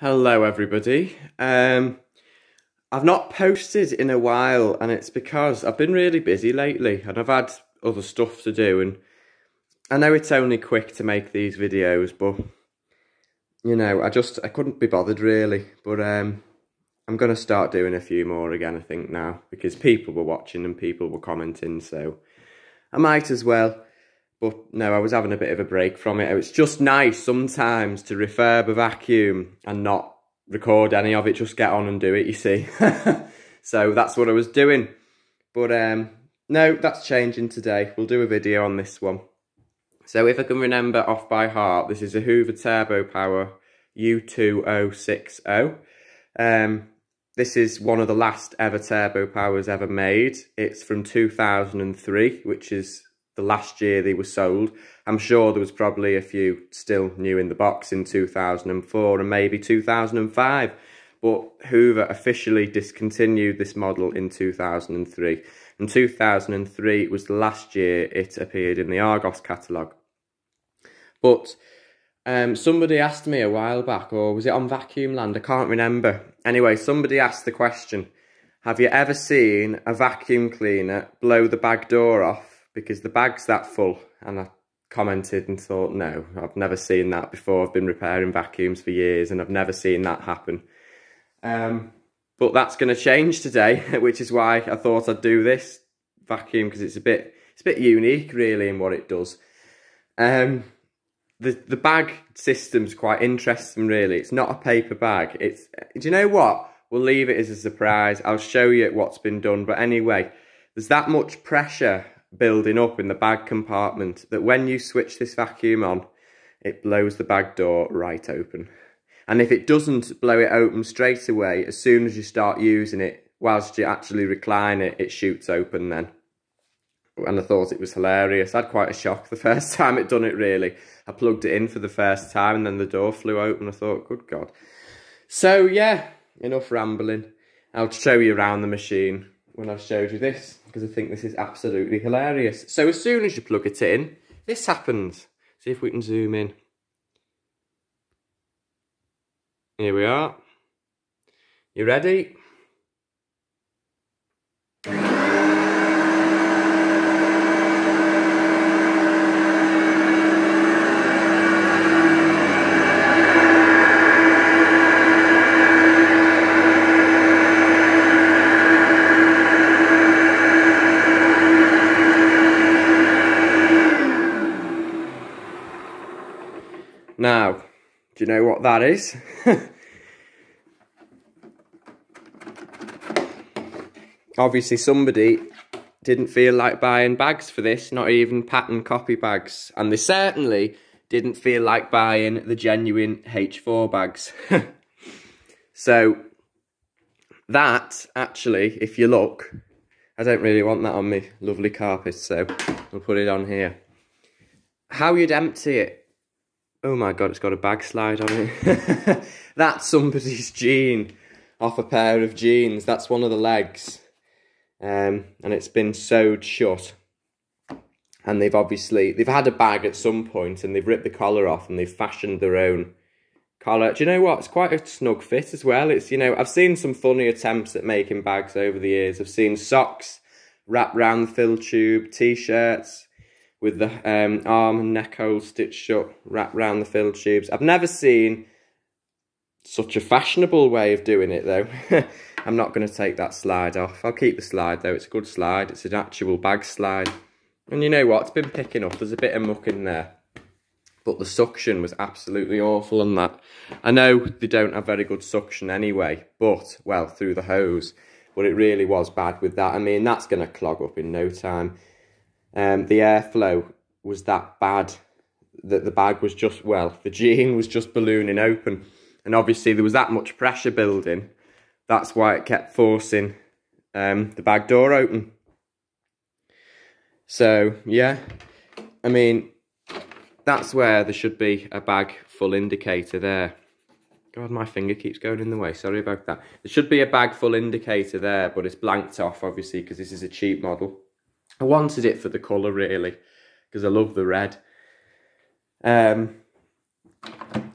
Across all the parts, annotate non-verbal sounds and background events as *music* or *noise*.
Hello, everybody. Um, I've not posted in a while, and it's because I've been really busy lately, and I've had other stuff to do. And I know it's only quick to make these videos, but you know, I just I couldn't be bothered really. But um, I'm gonna start doing a few more again, I think now, because people were watching and people were commenting, so I might as well. But no, I was having a bit of a break from it. It's just nice sometimes to refurb a vacuum and not record any of it, just get on and do it, you see. *laughs* so that's what I was doing. But um, no, that's changing today. We'll do a video on this one. So if I can remember off by heart, this is a Hoover Turbo Power U2060. Um, this is one of the last ever turbo powers ever made. It's from 2003, which is the last year they were sold. I'm sure there was probably a few still new in the box in 2004 and maybe 2005. But Hoover officially discontinued this model in 2003. And 2003 was the last year it appeared in the Argos catalogue. But um, somebody asked me a while back, or was it on Vacuum Land? I can't remember. Anyway, somebody asked the question, have you ever seen a vacuum cleaner blow the bag door off because the bag's that full. And I commented and thought, no, I've never seen that before. I've been repairing vacuums for years and I've never seen that happen. Um, but that's going to change today, *laughs* which is why I thought I'd do this vacuum because it's a bit it's a bit unique really in what it does. Um, the the bag system's quite interesting really. It's not a paper bag. It's do you know what? We'll leave it as a surprise. I'll show you what's been done. But anyway, there's that much pressure building up in the bag compartment that when you switch this vacuum on, it blows the bag door right open. And if it doesn't blow it open straight away, as soon as you start using it, whilst you actually recline it, it shoots open then. And I thought it was hilarious. I had quite a shock the *laughs* first time it done it really. I plugged it in for the first time and then the door flew open. I thought, good God. So yeah, enough rambling. I'll show you around the machine when I've showed you this because I think this is absolutely hilarious. So as soon as you plug it in, this happens. See if we can zoom in. Here we are. You ready? Now, do you know what that is? *laughs* Obviously somebody didn't feel like buying bags for this, not even pattern copy bags. And they certainly didn't feel like buying the genuine H4 bags. *laughs* so, that, actually, if you look, I don't really want that on me lovely carpet, so we'll put it on here. How you'd empty it Oh my god, it's got a bag slide on it. *laughs* That's somebody's jean off a pair of jeans. That's one of the legs. Um, and it's been sewed shut. And they've obviously, they've had a bag at some point and they've ripped the collar off and they've fashioned their own collar. Do you know what? It's quite a snug fit as well. It's, you know, I've seen some funny attempts at making bags over the years. I've seen socks wrapped round the fill tube, t-shirts, with the um, arm and neck hole stitched shut, wrapped round the fill tubes. I've never seen such a fashionable way of doing it though. *laughs* I'm not going to take that slide off. I'll keep the slide though. It's a good slide. It's an actual bag slide. And you know what? It's been picking up. There's a bit of muck in there. But the suction was absolutely awful on that. I know they don't have very good suction anyway. But, well, through the hose. But it really was bad with that. I mean, that's going to clog up in no time um, the airflow was that bad that the bag was just, well, the jean was just ballooning open. And obviously there was that much pressure building. That's why it kept forcing um, the bag door open. So, yeah, I mean, that's where there should be a bag full indicator there. God, my finger keeps going in the way. Sorry about that. There should be a bag full indicator there, but it's blanked off, obviously, because this is a cheap model. I wanted it for the colour really because I love the red. Um,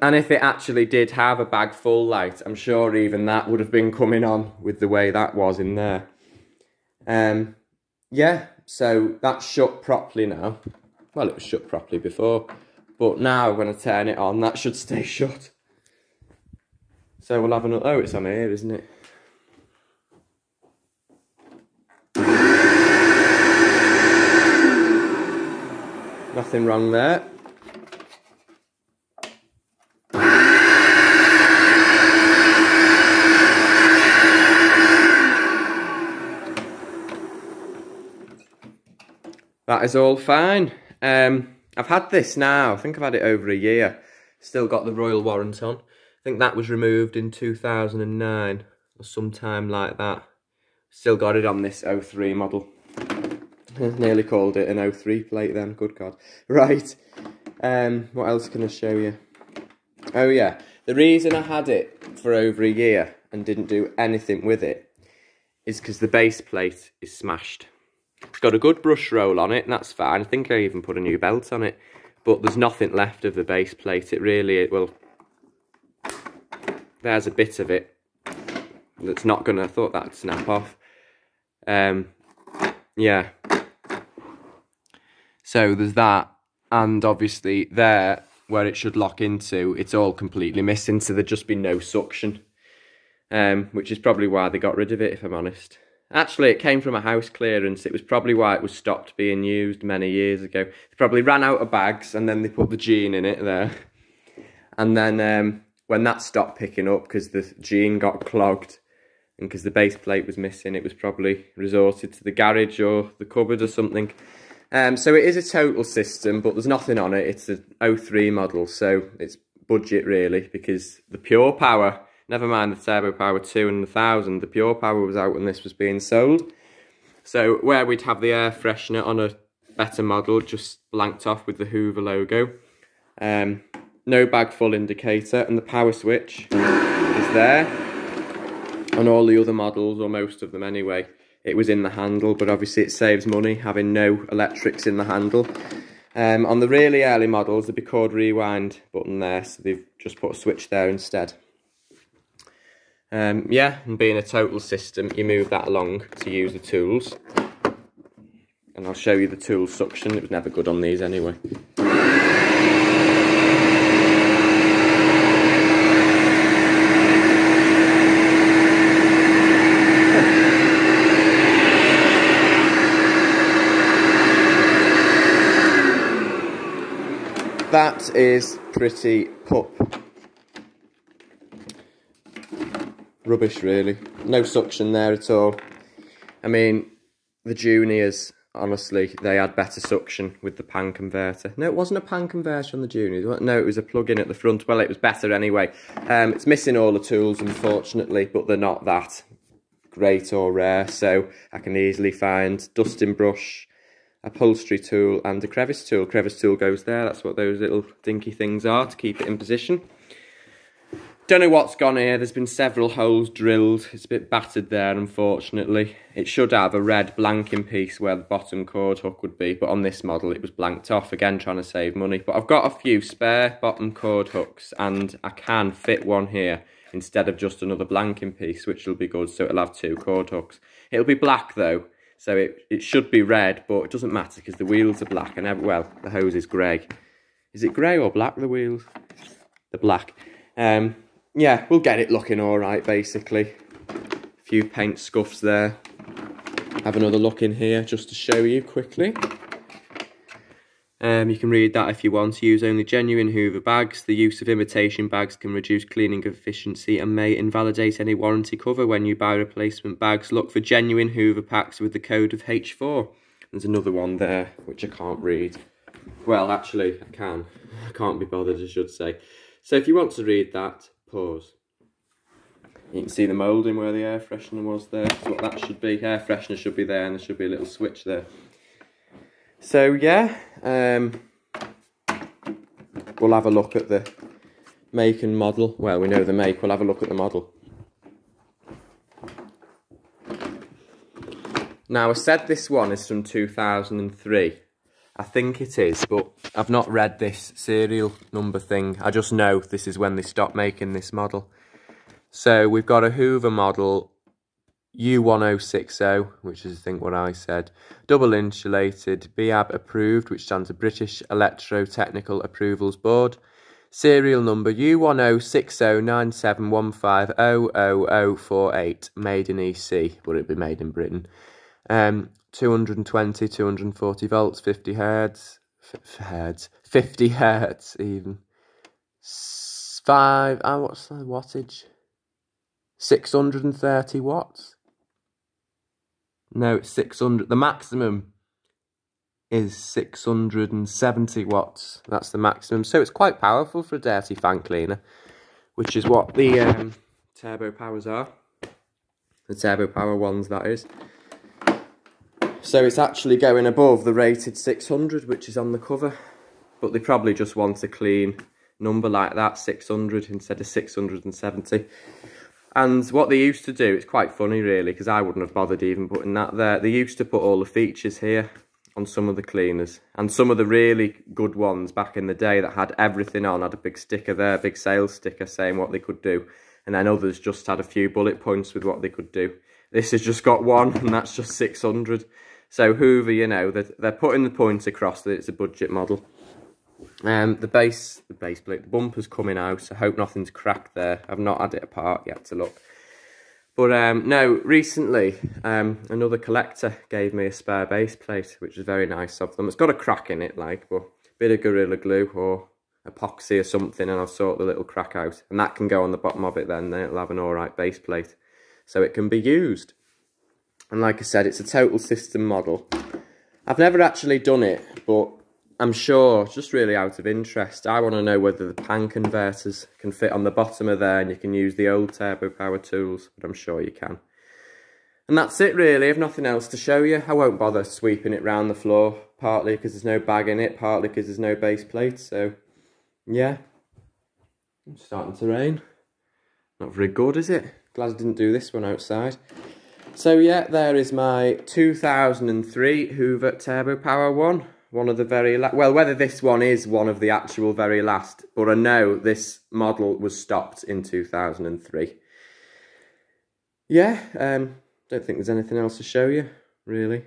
And if it actually did have a bag full light, I'm sure even that would have been coming on with the way that was in there. Um, yeah, so that's shut properly now. Well, it was shut properly before, but now when I turn it on, that should stay *laughs* shut. So we'll have another, oh, it's on here, isn't it? Nothing wrong there. That is all fine. Um, I've had this now. I think I've had it over a year. Still got the royal warrant on. I think that was removed in 2009 or sometime like that. Still got it on this 03 model. Nearly called it an 03 plate then, good God. Right, um, what else can I show you? Oh yeah, the reason I had it for over a year and didn't do anything with it is because the base plate is smashed. It's got a good brush roll on it, and that's fine. I think I even put a new belt on it. But there's nothing left of the base plate. It really, it will... There's a bit of it that's not going to... I thought that'd snap off. Um, yeah. So there's that. And obviously there, where it should lock into, it's all completely missing. So there'd just be no suction. Um, which is probably why they got rid of it, if I'm honest. Actually, it came from a house clearance. It was probably why it was stopped being used many years ago. They probably ran out of bags and then they put the jean in it there. And then um, when that stopped picking up because the jean got clogged and because the base plate was missing, it was probably resorted to the garage or the cupboard or something. Um, so it is a total system, but there's nothing on it. It's a 03 model, so it's budget really because the pure power Never mind the Turbo Power 2 and the 1000, the Pure Power was out when this was being sold. So where we'd have the air freshener on a better model, just blanked off with the Hoover logo. Um, no bag full indicator, and the power switch is there. On all the other models, or most of them anyway, it was in the handle, but obviously it saves money having no electrics in the handle. Um, on the really early models, there'd the record rewind button there, so they've just put a switch there instead. Um, yeah, and being a total system, you move that along to use the tools. And I'll show you the tool suction. It was never good on these anyway. That is pretty pup. rubbish really. No suction there at all. I mean, the juniors, honestly, they had better suction with the pan converter. No, it wasn't a pan converter on the juniors. No, it was a plug-in at the front. Well, it was better anyway. Um, it's missing all the tools, unfortunately, but they're not that great or rare. So I can easily find dusting brush, upholstery tool and a crevice tool. Crevice tool goes there. That's what those little dinky things are to keep it in position. Don't know what's gone here. There's been several holes drilled. It's a bit battered there, unfortunately. It should have a red blanking piece where the bottom cord hook would be, but on this model it was blanked off, again trying to save money. But I've got a few spare bottom cord hooks and I can fit one here instead of just another blanking piece, which will be good, so it'll have two cord hooks. It'll be black though, so it, it should be red, but it doesn't matter because the wheels are black and, every, well, the hose is grey. Is it grey or black, the wheels? The black. Um, yeah, we'll get it looking all right, basically. A few paint scuffs there. Have another look in here just to show you quickly. Um, you can read that if you want to use only genuine Hoover bags. The use of imitation bags can reduce cleaning efficiency and may invalidate any warranty cover when you buy replacement bags. Look for genuine Hoover packs with the code of H4. There's another one there, which I can't read. Well, actually, I can. I can't be bothered, I should say. So if you want to read that, pause. You can see the moulding where the air freshener was there. That's what that should be. Air freshener should be there and there should be a little switch there. So yeah, um, we'll have a look at the make and model. Well, we know the make, we'll have a look at the model. Now I said this one is from 2003 I think it is, but I've not read this serial number thing. I just know this is when they stopped making this model. So we've got a Hoover model U1060, which is I think what I said, double insulated, BEAB approved, which stands for British Electro-Technical Approvals Board, serial number U106097150048, made in EC, but it'd be made in Britain. Um, 220, 240 volts, 50 hertz, hertz, 50 *laughs* hertz even. five. Five, oh, what's the wattage? 630 watts. No, it's 600. The maximum is 670 watts. That's the maximum. So it's quite powerful for a dirty fan cleaner, which is what the um, turbo powers are. The turbo power ones, that is. So it's actually going above the rated 600, which is on the cover. But they probably just want a clean number like that, 600 instead of 670. And what they used to do, it's quite funny really, because I wouldn't have bothered even putting that there. They used to put all the features here on some of the cleaners. And some of the really good ones back in the day that had everything on, had a big sticker there, big sales sticker saying what they could do. And then others just had a few bullet points with what they could do. This has just got one, and that's just 600. So Hoover, you know, they're, they're putting the point across that it's a budget model. Um, the base, the base plate, the bumper's coming out. I hope nothing's cracked there. I've not had it apart yet to look. But um, no, recently um, another collector gave me a spare base plate, which is very nice of them. It's got a crack in it, like, but a bit of Gorilla Glue or epoxy or something, and I'll sort the little crack out. And that can go on the bottom of it then, then it'll have an alright base plate. So it can be used. And like I said, it's a total system model. I've never actually done it, but I'm sure, just really out of interest, I want to know whether the pan converters can fit on the bottom of there and you can use the old turbo power tools, but I'm sure you can. And that's it really, I've nothing else to show you. I won't bother sweeping it round the floor, partly because there's no bag in it, partly because there's no base plate, so yeah. It's starting to rain. Not very good, is it? Glad I didn't do this one outside. So yeah, there is my 2003 Hoover Turbo Power 1 one of the very last. Well, whether this one is one of the actual very last, but I know this model was stopped in 2003. Yeah, um, don't think there's anything else to show you, really.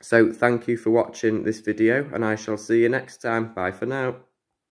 So thank you for watching this video, and I shall see you next time. Bye for now.